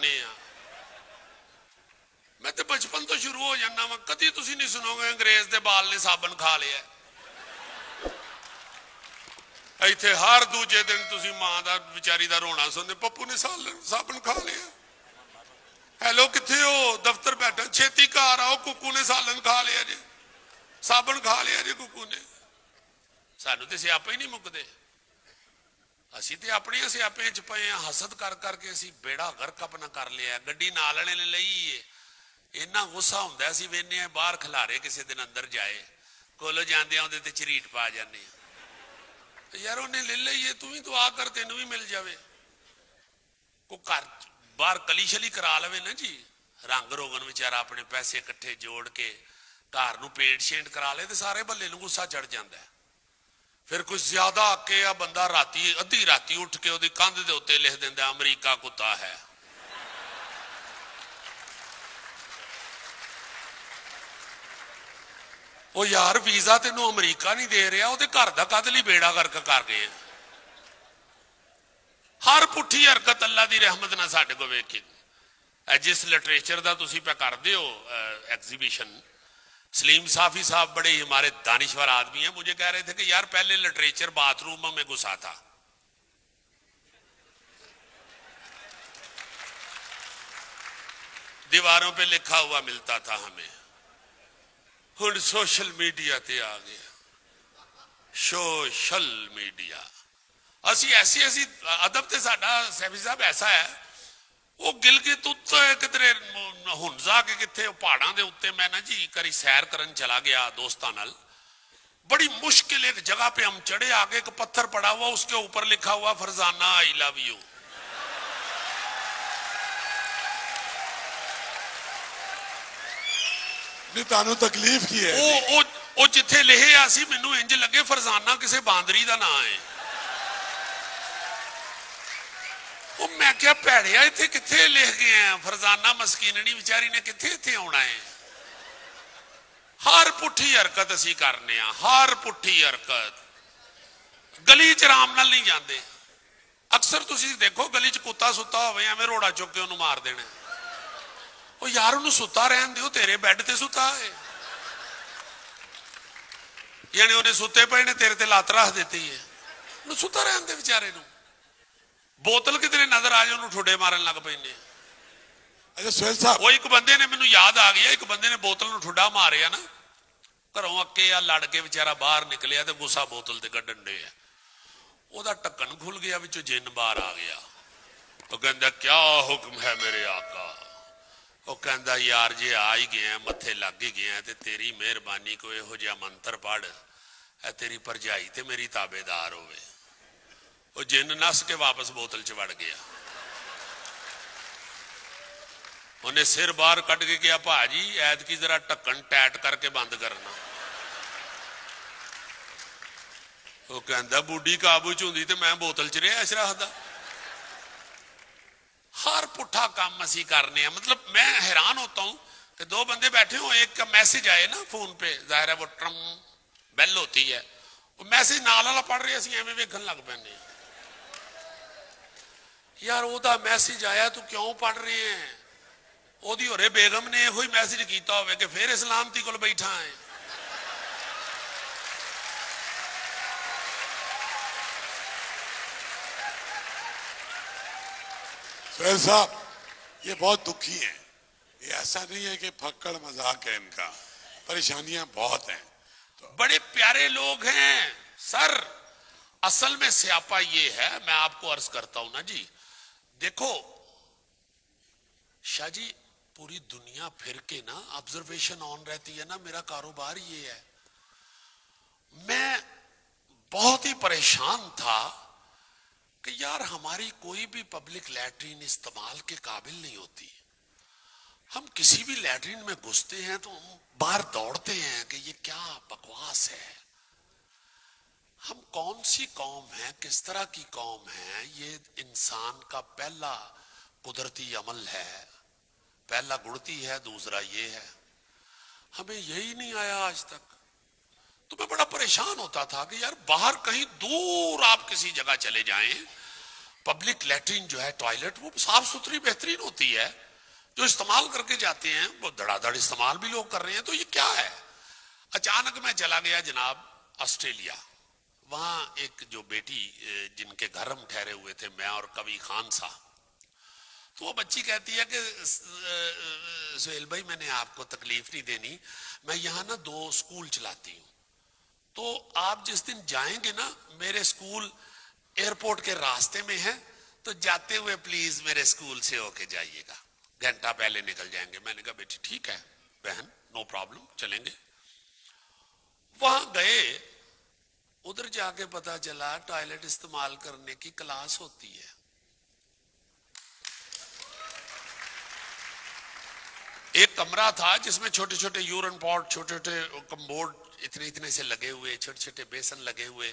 ਕਰਨੇ ਆ। ਮੈਂ ਤੇ ਬਚਪਨ ਤੋਂ ਸ਼ੁਰੂ ਹੋ ਜਾਂਦਾ ਵਾਂ, ਕਦੀ ਤੁਸੀਂ ਨਹੀਂ ਸੁਣੋਗੇ ਅੰਗਰੇਜ਼ ਦੇ ਬਾਲ ਨੇ ਸਾਬਣ ਖਾ ਲਿਆ। ਇੱਥੇ ਹਰ ਦੂਜੇ ਦਿਨ ਤੁਸੀਂ ਮਾਂ ਦਾ, ਵਿਚਾਰੀ ਦਾ ਰੋਣਾ ਸੁਣਦੇ, ਪੱਪੂ ਨੇ ਸਾਲ- ਸਾਬਣ ਖਾ ਲਿਆ। ਹੈਲੋ, ਕਿੱਥੇ ਹੋ? ਦਫ਼ਤਰ ਬੈਠਾ, ਛੇਤੀ ਘਰ ਆਓ, ਕੁੱਕੂ ਨੇ ਸਾਲਨ ਖਾ ਲਿਆ ਜੀ। ਸਾਬਣ ਖਾ ਲਿਆ ਜੀ ਕੁੱਕੂ ਨੇ। ਸਾਨੂੰ ਤੇ ਸਿਆਪੇ ਹੀ ਨਹੀਂ ਮੁੱਕਦੇ। ਅਸੀਂ ਤੇ ਆਪਣੀਆਂ ਸਿਆਪਿਆਂ ਚ ਪਏ ਆ, ਹਸਦ ਕਰ ਕਰਕੇ ਅਸੀਂ ਬੇੜਾ ਗਰਕ ਆਪਣਾ ਕਰ ਲਿਆ, ਗੱਡੀ ਨਾਲ ਵਾਲੇ ਨੇ ਲਈ ਏ। ਇੰਨਾ ਗੁੱਸਾ ਹੁੰਦਾ ਸੀ ਵੇਨੇ ਬਾਹਰ ਖਿਲਾਰੇ ਕਿਸੇ ਦਿਨ ਅੰਦਰ ਜਾਏ। ਕੋਲੋਂ ਜਾਂਦੇ ਆ ਉਹਦੇ ਤੇ ਝਰੀਟ ਪਾ ਜਾਂਦੇ ਆ। ਯਾਰ ਉਹਨੇ ਲੈ ਲਈਏ, ਤੂੰ ਵੀ ਦੁਆ ਕਰ, ਤੈਨੂੰ ਵੀ ਮਿਲ ਜਾਵੇ। ਕੋ ਘਰ ਬਾਹਰ ਕਲੀਸ਼ਲੀ ਕਰਾ ਲਵੇ ਨਾ ਜੀ। ਰੰਗ ਰੋਗਨ ਵਿਚਾਰਾ ਆਪਣੇ ਪੈਸੇ ਇਕੱਠੇ ਜੋੜ ਕੇ ਘਰ ਨੂੰ ਪੇਂਟ ਸ਼ੇਂਟ ਕਰਾ ਲੇ ਤੇ ਸਾਰੇ ਬੱਲੇ ਨੂੰ ਗੁੱਸਾ ਚੜ ਜਾਂਦਾ ਫਿਰ ਕੁਝ ਜ਼ਿਆਦਾ ਆਕੇ ਆ ਬੰਦਾ ਰਾਤੀ, ਅੱਧੀ ਰਾਤੀ ਉੱਠ ਕੇ ਉਹਦੀ ਕੰਧ ਦੇ ਉੱਤੇ ਲਿਖ ਦਿੰਦਾ, ਅਮਰੀਕਾ ਕੁੱਤਾ ਹੈ। ਉਹ ਯਾਰ ਵੀਜ਼ਾ ਤੈਨੂੰ ਅਮਰੀਕਾ ਨਹੀਂ ਦੇ ਰਿਹਾ, ਉਹਦੇ ਘਰ ਦਾ ਕਦ ਲਈ ਬੇੜਾ ਕਰਕ ਕਰ ਗਏ ਹਰ ਪੁੱਠੀ ਹਰਕਤ ਅੱਲਾ ਦੀ ਰਹਿਮਤ ਨਾਲ ਸਾਡੇ ਕੋਲ ਵੇਖੀ। ਜਿਸ ਲਿਟਰੇਚਰ ਦਾ ਤੁਸੀਂ ਪਿਆ ਕਰਦੇ ਹੋ ਐਗਜ਼ੀਬਿਸ਼ਨ सलीम साफी साहब बड़े हमारे दानिश्वर आदमी हैं। मुझे कह रहे थे कि यार पहले लिटरेचर बाथरूम में घुसा था। दीवारों पे लिखा हुआ मिलता था हमें। हूँ सोशल मीडिया ते आ गया सोशल मीडिया असी ऐसी ऐसी अदब तो साफी साहब ऐसा है ਉਹ ਗਿਲਗਿਤ ਉੱਤੇ ਕਿਧਰੇ ਹੁਣ ਜਾ ਕੇ ਕਿੱਥੇ ਉਹ ਪਹਾੜਾਂ ਦੇ ਉੱਤੇ ਮੈਂ ਨਾ ਜੀ ਕਰੀ ਸੈਰ ਕਰਨ ਚਲਾ ਗਿਆ ਦੋਸਤਾਂ ਨਾਲ बड़ी मुश्किल एक जगह पे हम चढ़े आगे एक पत्थर पड़ा हुआ उसके ऊपर लिखा हुआ फरजाना आई लव यू ਨਹੀਂ ਤੁਹਾਨੂੰ ਤਕਲੀਫ ਕੀ ਹੈ ਉਹ ਉਹ ਉਹ ਜਿੱਥੇ ਲਿਖਿਆ ਸੀ ਮੈਨੂੰ ਇੰਜ ਲੱਗੇ ਫਰਜ਼ਾਨਾ ਕਿਸੇ ਬਾਂਦਰੀ ਦਾ ਨਾਂ ਹੈ ਉਹ ਮੈਂ ਕਿਹਾ ਭੈੜਿਆ ਇੱਥੇ ਕਿੱਥੇ ਲਿਖ ਗਏ ਆ ਫਰਜ਼ਾਨਾ ਮਸਕੀਨਣੀ ਵਿਚਾਰੀ ਨੇ ਕਿੱਥੇ ਇੱਥੇ ਆਉਣਾ ਹੈ ਹਰ ਪੁੱਠੀ ਹਰਕਤ ਅਸੀਂ ਕਰਨੇ ਆ ਹਰ ਪੁੱਠੀ ਹਰਕਤ ਗਲੀ ਚ ਆਰਾਮ ਨਾਲ ਨਹੀਂ ਜਾਂਦੇ ਅਕਸਰ ਤੁਸੀਂ ਦੇਖੋ ਗਲੀ ਚ ਕੁੱਤਾ ਸੁੱਤਾ ਹੋਵੇ ਐਵੇਂ ਰੋੜਾ ਚੁੱਕ ਕੇ ਉਹਨੂੰ ਮਾਰ ਦੇਣਾ ਉਹ ਯਾਰ ਉਹਨੂੰ ਸੁੱਤਾ ਰਹਿਣ ਦਿਓ ਤੇਰੇ ਬੈੱਡ ਤੇ ਸੁੱਤਾ ਹੈ ਯਾਨੀ ਉਹਨੇ ਸੁੱਤੇ ਪਏ ਨੇ ਤੇਰੇ ਤੇ ਲੱਤ ਰੱਖ ਦਿੱਤੀ ਹੈ ਉਹਨੂੰ ਸੁੱਤਾ ਰਹਿਣ ਦੇ ਵਿਚਾਰੇ ਨੂੰ ਬੋਤਲ ਕਿਧਰੇ ਨਜ਼ਰ ਆ ਜਾ ਉਹਨੂੰ ਠੋਡੇ ਮਾਰਨ ਲੱਗ ਪੈਂਦੇ ਆ। ਅੱਛਾ ਸੁਹੇਲ ਸਾਹਿਬ। ਉਹ ਇੱਕ ਬੰਦੇ ਨੇ ਮੈਨੂੰ ਯਾਦ ਆ ਗਿਆ ਇੱਕ ਬੰਦੇ ਨੇ ਬੋਤਲ ਨੂੰ ਠੁੱਡਾ ਮਾਰਿਆ ਨਾ। ਘਰੋਂ ਅੱਕੇ ਆ ਲੜ ਕੇ ਵਿਚਾਰਾ ਬਾਹਰ ਨਿਕਲਿਆ ਤੇ ਗੁੱਸਾ ਬੋਤਲ ਤੇ ਕੱਢਣ ਦੇ ਆ ਉਹਦਾ ਢੱਕਣ ਖੁੱਲ ਗਿਆ ਵਿੱਚੋਂ ਜਿੰਨ ਬਾਹਰ ਆ ਗਿਆ। ਉਹ ਕਹਿੰਦਾ ਕੀ ਹੁਕਮ ਹੈ ਮੇਰੇ ਆਕਾ? ਉਹ ਕਹਿੰਦਾ ਯਾਰ ਜੇ ਆ ਹੀ ਗਏ ਆ ਮੱਥੇ ਲੱਗ ਹੀ ਗਏ ਆ ਤੇ ਤੇਰੀ ਮਿਹਰਬਾਨੀ ਕੋਈ ਇਹੋ ਜਿਹਾ ਮੰਤਰ ਪੜ ਐ ਤੇਰੀ ਭਰਜਾਈ ਤੇ ਮੇਰੀ ਤਾਬੇਦਾਰ ਹੋਵੇ। वो जिन नस के वापस बोतल च वड़ गया। उन्हें सिर बहर कट के क्या भाजी ऐत की जरा ढक्कन टैट करके बंद करना। वो कहता बूढ़ी काबू च होंगी तो मैं बोतल च रहा इस रखता हर पुठा काम असी करने मतलब मैं हैरान होता हूँ कि दो बंदे बैठे हो, एक का मैसेज आए ना फ़ोन पे, ज़ाहिर है वो ट्रम, बेल होती है। मैसेज नाल पढ़ रहे असं एवं वेखन लग पैने ਯਾਰ ਉਹਦਾ ਮੈਸੇਜ ਆਇਆ ਤੂੰ ਕਿਉਂ ਪੜ ਰਹੇ ਹੈ ਉਹਦੀ ਹੋਰੇ ਬੇਗਮ ਨੇ ਇਹੋ ਹੀ ਮੈਸੇਜ ਕੀਤਾ ਹੋਵੇ ਕਿ ਫਿਰ ਇਸਲਾਮਤੀ ਕੋਲ ਬੈਠਾ ਹੈ सुहेल साहब ये बहुत दुखी हैं ये ऐसा नहीं है कि फक्कड़ मजाक है इनका परेशानियां बहुत हैं बड़े प्यारे लोग हैं सर असल में स्यापा ये है मैं आपको अर्ज करता हूं ना जी देखो शाह जी पूरी दुनिया फिर के ना ऑब्जर्वेशन ऑन रहती है ना, मेरा कारोबार ये है। मैं बहुत ही परेशान था कि यार हमारी कोई भी पब्लिक लैट्रिन इस्तेमाल के काबिल नहीं होती। हम किसी भी लैट्रिन में घुसते हैं तो हम बाहर दौड़ते हैं कि ये क्या बकवास है। हम कौन सी कौम है, किस तरह की कौम है, ये इंसान का पहला कुदरती अमल है, पहला गुड़ती है, दूसरा ये है। हमें यही नहीं आया आज तक। तो मैं बड़ा परेशान होता था कि यार बाहर कहीं दूर आप किसी जगह चले जाएँ, पब्लिक लेटरिन जो है, टॉयलेट, वो साफ़ सुथरी बेहतरीन होती है। जो इस्तेमाल करके जाते हैं, वो धड़ाधड़ इस्तेमाल भी लोग कर रहे हैं तो ये क्या है? अचानक मैं चला गया जनाब ऑस्ट्रेलिया। वहाँ एक जो बेटी जिनके घर हम ठहरे हुए थे, मैं और कवि खान सा तो वो बच्ची कहती है कि सुहेल भाई, मैंने आपको तकलीफ़ नहीं देनी, मैं यहाँ ना दो स्कूल चलाती हूँ। तो आप जिस दिन जाएँगे ना, मेरे स्कूल एयरपोर्ट के रास्ते में है तो जाते हुए प्लीज़ मेरे स्कूल से होके जाइएगा। घंटा पहले निकल जाएँगे। मैंने कहा, बेटी, ठीक है, बहन, नो प्रॉब्लम, चलेंगे। वहाँ गए उधर जाके पता चला टॉयलेट इस्तेमाल करने की क्लास होती है। एक कमरा था जिसमें छोटे छोटे यूरन पॉट छोटे छोटे कम्बोर्ड इतने इतने से लगे हुए छोटे छोटे बेसन लगे हुए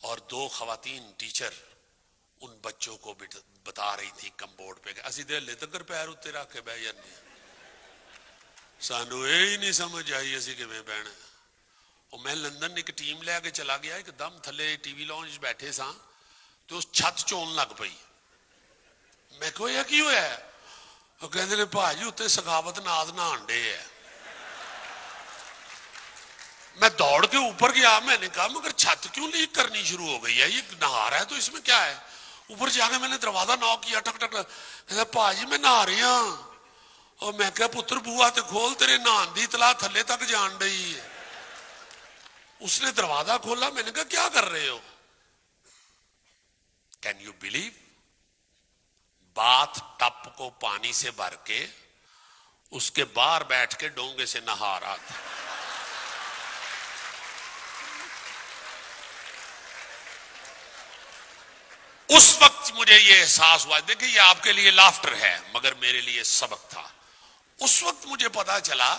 और दो खातन टीचर उन बच्चों को बता रही थी कम्बोर्ड पे असि दे ले पैर उत्ते रख बह जाने सानू ही नहीं समझ आई असि कि बहना ਉਹ ਮੈਂ ਲੰਡਨ ਇੱਕ ਟੀਮ ਲੈ ਕੇ ਚਲਾ ਗਿਆ ਇੱਕਦਮ ਥੱਲੇ ਟੀਵੀ ਲੌਂਜ ਬੈਠੇ ਸਾਂ ਤੇ ਉਸ ਛੱਤ ਚੋਣ ਲੱਗ ਪਈ ਮੈਂ ਕਿਹਾ ਇਹ ਕੀ ਹੋਇਆ ਉਹ ਕਹਿੰਦੇ ਨੇ ਭਾਜੀ ਉੱਤੇ ਸਖਾਵਤ ਨਾਦ ਨਹਾਣ ਡੇ ਆ मैं दौड़ के ऊपर गया मैंने कहा मगर छत क्यों लीक करनी शुरू हो गई है ये नहा रहा है तो इसमें क्या है ऊपर जाके मैंने दरवाजा नॉक किया टक टक कहता भाजी मैं नहा रही हाँ और मैं क्या पुत्र बुआ ते खोल तेरे नहान की तला थले तक जान रही है उसने दरवाज़ा खोला, मैंने कहा, क्या कर रहे हो? Can you believe bathtub को पानी से भर के उसके बाहर बैठ के डोंगे से नहा रहा था। उस वक्त मुझे यह एहसास हुआ, देखिए, ये आपके लिए लाफ्टर है, मगर मेरे लिए सबक था। उस वक्त मुझे पता चला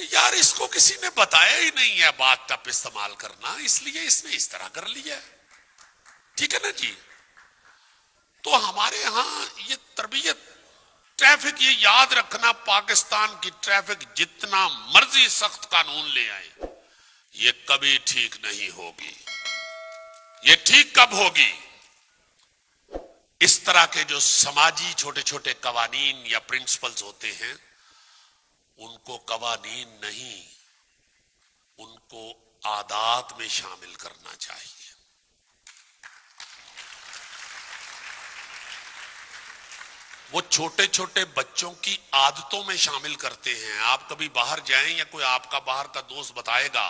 कि यार इसको किसी ने बताया ही नहीं है बात टप इस्तेमाल करना, इसलिए इसने इस तरह कर लिया ठीक है ना जी? तो हमारे यहाँ ये तरबियत, ट्रैफ़िक ये याद रखना, पाकिस्तान की ट्रैफ़िक जितना मर्ज़ी सख्त कानून ले आए, ये कभी ठीक नहीं होगी। ये ठीक कब होगी? इस तरह के जो समाजी छोटे छोटे कवानीन या प्रिंसिपल्स होते हैं उनको कवानीन नहीं, उनको आदात में शामिल करना चाहिए। वो छोटे छोटे बच्चों की आदतों में शामिल करते हैं। आप कभी बाहर जाएँ या कोई आपका बाहर का दोस्त बताएगा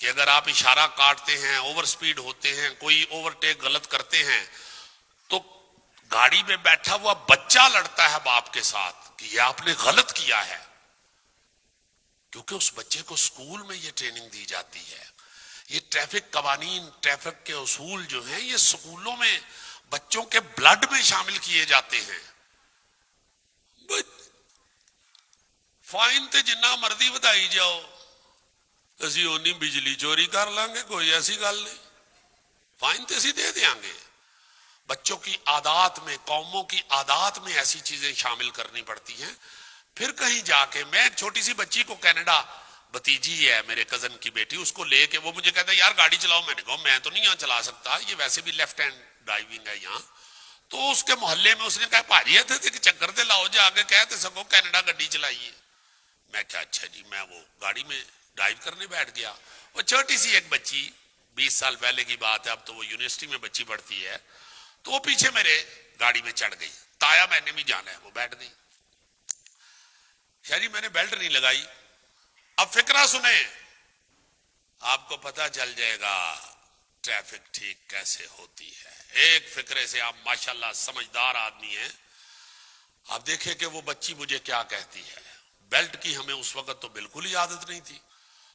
कि अगर आप इशारा काटते हैं ओवर स्पीड होते हैं, कोई ओवरटेक गलत करते हैं तो गाड़ी में बैठा हुआ बच्चा लड़ता है बाप के साथ कि ये आपने गलत किया है। क्योंकि उस बच्चे को स्कूल में ये ट्रेनिंग दी जाती है ये ट्रैफिक कवानीन ट्रैफिक के उसूल जो हैं ये स्कूलों में बच्चों के ब्लड में शामिल किए जाते हैं फाइन तो जिन्ना मर्जी ਵਧਾਈ जाओ ਅਸੀਂ ਉਨੀ बिजली चोरी कर ਲਾਂਗੇ कोई ऐसी गल नहीं फाइन तो ਅਸੀਂ दे देंगे बच्चों की आदात में कौमों की आदात में ऐसी चीजें शामिल करनी पड़ती हैं फिर कहीं जाके, मैं एक छोटी सी बच्ची को कनाडा भतीजी है मेरे कज़न की बेटी, उसको लेके, वो मुझे कहता है, यार, गाड़ी चलाओ मैंने कहा मैं तो नहीं यहाँ चला सकता, ये वैसे भी लेफ़्ट हैंड ड्राइविंग है यहाँ. तो उसके मोहल्ले में उसने कहा भाजी थे कि चक्कर दे लाओ, जाके कहते सको कनाडा गड्डी चलाइए. मैं क्या अच्छा जी, मैं वो गाड़ी में ड्राइव करने बैठ गया। वो छोटी सी एक बच्ची, बीस साल पहले की बात है, अब तो वो यूनिवर्सिटी में बच्ची पढ़ती है तो वो पीछे मेरे गाड़ी में चढ़ गई। ताया मैंने भी जाना है, वो बैठ गई। यानी मैंने बेल्ट नहीं लगाई। अब फिक्रा सुने। आपको पता चल जाएगा, ट्रैफ़िक ठीक कैसे होती है। एक फिक्रे से आप माशाल्लाह समझदार आदमी हैं। आप देखें कि वो बच्ची मुझे क्या कहती है। बेल्ट की हमें उस वक्त तो बिल्कुल ही आदत नहीं थी।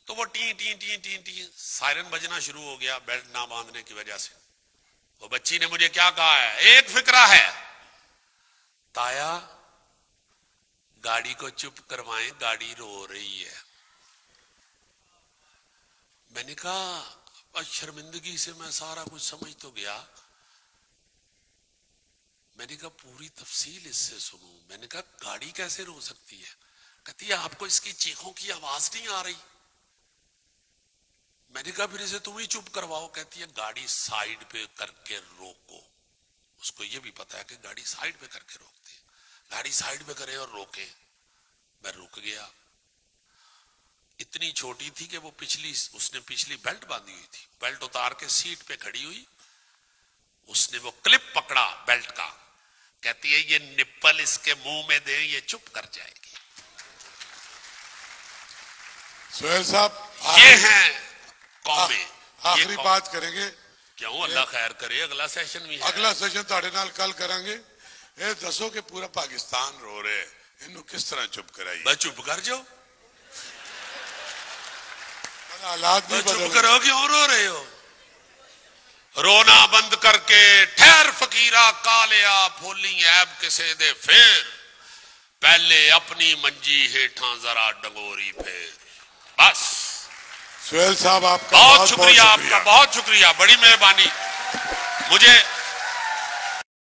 तो वो टी टी टी टी टी, सायरन बजना शुरू हो गया बेल्ट ना बांधने की वजह से। वो बच्ची ने मुझे क्या कहा है? एक फिक्रा है। ताया गाड़ी को चुप करवाएँ, गाड़ी रो रही है। मैंने कहा शर्मिंदगी से मैं सारा कुछ समझ तो गया। मैंने कहा, पूरी तफसील इससे सुनो। मैंने कहा, गाड़ी कैसे रो सकती है? कहती है, आपको इसकी चीखों की आवाज़ नहीं आ रही। मैंने कहा, फिर इसे तुम ही चुप करवाओ। कहती है, गाड़ी साइड पे करके रोको। उसको ये भी पता है कि गाड़ी साइड पे करके रोकते हैं। गाड़ी साइड में करे और रोके। मैं रुक गया। इतनी छोटी थी कि वो पिछली उसने पिछली बेल्ट बांधी हुई थी। बेल्ट उतार के सीट पे खड़ी हुई। उसने वो क्लिप पकड़ा बेल्ट का। कहती है ये निप्पल इसके मुँह में दे ये चुप कर जाएगी। सोहेल साहब ये है कौमे। आखिरी बात करेंगे। क्यों? अल्लाह खैर करे अगला सेशन भी अगला सेशन तो नाल कल करेंगे। ਇਹ ਦੱਸੋ ਕਿ ਪੂਰਾ ਪਾਕਿਸਤਾਨ ਰੋ ਰਿਹਾ ਹੈ ਇਹਨੂੰ ਕਿਸ ਤਰ੍ਹਾਂ ਚੁੱਪ ਕਰਾਈਏ मैं चुप कर जाओ ਹਾਲਾਤ मैं ਨਹੀਂ चुप ਬਦਲ करो क्यों रो रहे हो रोना बंद करके ठहर फकीरा कालिया फूली ऐब किसे दे फिर पहले अपनी मंजी हेठा जरा डंगोरी फिर बस सोहेल साहब आपका बहुत बहुत शुक्रिया आपका बहुत शुक्रिया बड़ी मेहरबानी मुझे